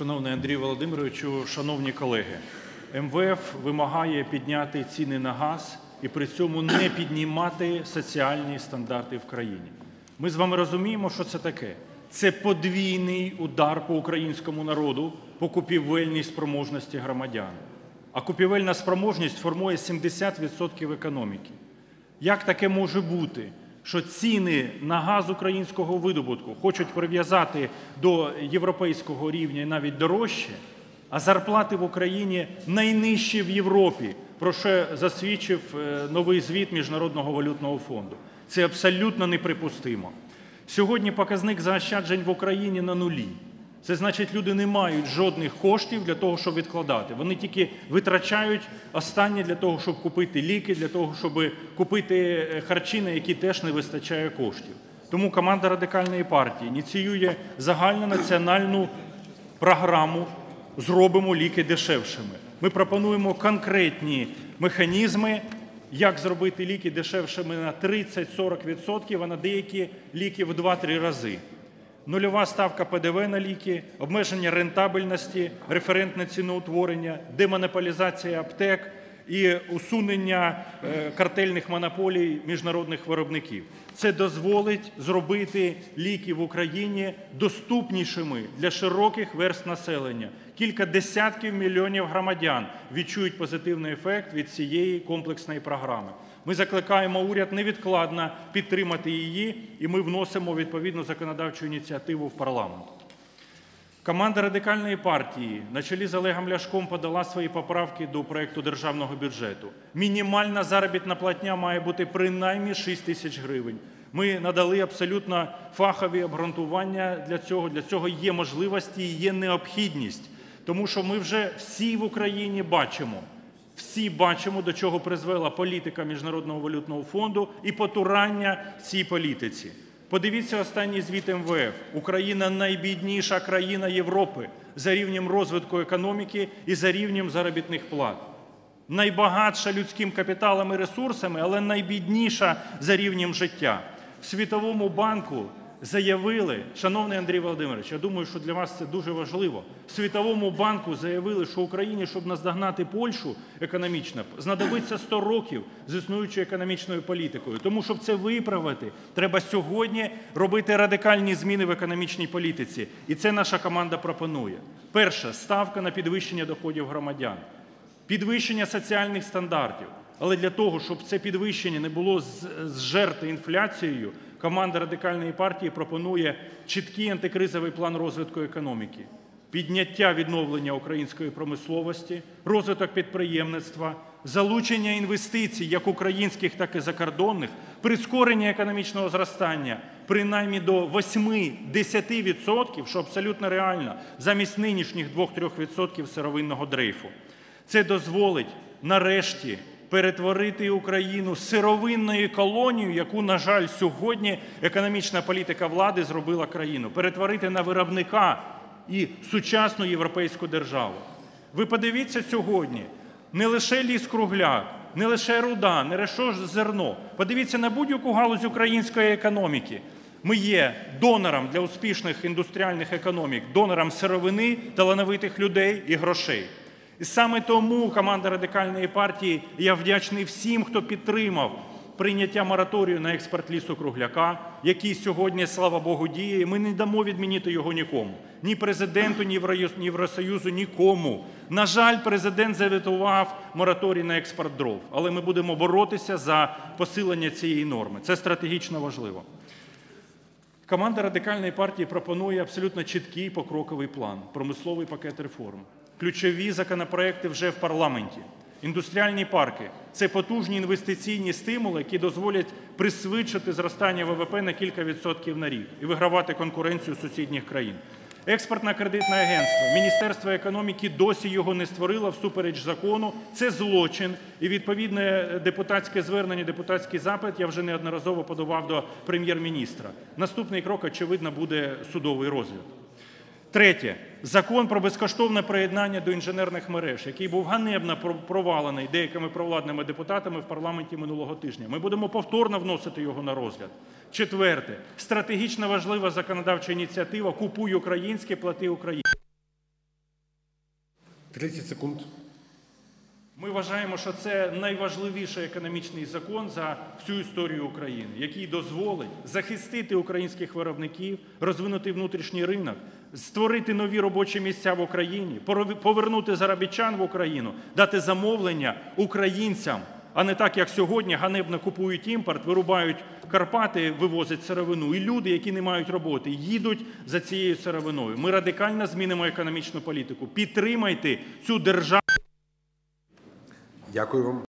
Шановний Андрій Володимировичу, шановні колеги, МВФ вимагає підняти ціни на газ і при цьому не піднімати соціальні стандарти в країні. Ми з вами розуміємо, що це таке. Це подвійний удар по українському народу по купівельній спроможності громадян. А купівельна спроможність формує 70% економіки. Як таке може бути, що ціни на газ українського видобутку хочуть прив'язати до європейського рівня і навіть дорожче, а зарплати в Україні найнижчі в Європі, про що засвідчив е, новий звіт Міжнародного валютного фонду? Це абсолютно неприпустимо. Сьогодні показник заощаджень в Україні на нулі. Це значить, люди не мають жодних коштів для того, щоб відкладати. Вони тільки витрачають останнє для того, щоб купити ліки, для того, щоб купити е, харчі, на які теж не вистачає коштів. Тому команда радикальної партії ініціює загальну національну програму Зробимо ліки дешевшими. Ми пропонуємо конкретні механізми, як зробити ліки дешевшими на 30-40%, а на деякі ліки в 2-3 рази нульова ставка ПДВ на ліки, обмеження рентабельності, референтне ціноутворення, демонополізація аптек і усунення е, картельних монополій міжнародних виробників. Це дозволить зробити ліки в Україні доступнішими для широких верст населення. Кілька десятків мільйонів громадян відчують позитивний ефект від цієї комплексної програми. Ми закликаємо уряд невідкладно підтримати її, і ми вносимо відповідну законодавчу ініціативу в парламент. Команда радикальної партії на чолі з Олегом Ляшком подала свої поправки до проекту державного бюджету. Мінімальна заробітна платня має бути принаймні 6 тисяч гривень. Ми надали абсолютно фахові обґрунтування для цього. Для цього є можливості і є необхідність, тому що ми вже всі в Україні бачимо. Всі бачимо, до чого призвела політика Міжнародного валютного фонду і потурання цій політиці. Подивіться останній звіт МВФ. Україна найбідніша країна Європи за рівнем розвитку економіки і за рівнем заробітних плат. Найбагатша людським капіталом і ресурсами, але найбідніша за рівнем життя. В Світовому банку заявили, шановний Андрій Володимирович, я думаю, що для вас це дуже важливо. Світовому банку заявили, що Україні, щоб наздогнати Польщу економічно, знадобиться 100 років з існуючою економічною політикою. Тому щоб це виправити, треба сьогодні робити радикальні зміни в економічній політиці. І це наша команда пропонує. Перша ставка на підвищення доходів громадян, підвищення соціальних стандартів. Але для того, щоб це підвищення не було зжерте інфляцією, команда радикальної партії пропонує чіткий антикризовий план розвитку економіки, підняття відновлення української промисловості, розвиток підприємництва, залучення інвестицій, як українських, так і закордонних, прискорення економічного зростання принаймні до 8-10%, що абсолютно реально, замість нинішніх 2-3% сировинного дрейфу. Це дозволить нарешті перетворити Україну з сировинною колонією, яку, на жаль, сьогодні економічна політика влади зробила країну, перетворити на виробника і сучасну європейську державу. Ви подивіться сьогодні не лише ліс кругляк, не лише руда, не лише зерно. Подивіться на будь-яку галузь української економіки. Ми є донором для успішних індустріальних економік, донором сировини, талановитих людей і грошей. І саме тому команда радикальної партії я вдячний всім, хто підтримав прийняття мораторію на експорт лісу кругляка, який сьогодні, слава Богу, діє. Ми не дамо відмінити його нікому. Ні президенту, ні Євросоюзу, нікому. На жаль, президент заветував мораторій на експорт дров, але ми будемо боротися за посилення цієї норми. Це стратегічно важливо. Команда радикальної партії пропонує абсолютно чіткий покроковий план, промисловий пакет реформ ключові законопроекти вже в парламенті. Індустріальні парки це потужні інвестиційні стимули, які дозволять присвидшити зростання ВВП на кілька відсотків на рік і вигравати конкуренцію сусідніх країн. Експортне кредитне агентство Міністерство економіки досі його не створило всупереч закону. Це злочин, і відповідне депутатське звернення, депутатський запит я вже неодноразово подавав до прем'єр-міністра. Наступний крок, очевидно, буде судовий розгляд. Третє закон про безкоштовне приєднання до інженерних мереж, який був ганебно провалений деякими провладними депутатами в парламенті минулого тижня. Ми будемо повторно вносити його на розгляд. Четверте стратегічно важлива законодавча ініціатива Купуй українське, плати українське. 30 секунд. Ми вважаємо, що це найважливіший економічний закон за всю історію України, який дозволить захистити українських виробників, розвинути внутрішній ринок, створити нові робочі місця в Україні, повернути заробітчан в Україну, дати замовлення українцям, а не так, як сьогодні ганебно купують імпорт, вирубають Карпати, вивозять сировину. І люди, які не мають роботи, їдуть за цією сировиною. Ми радикально змінимо економічну політику. Підтримайте цю державу. Дякую вам.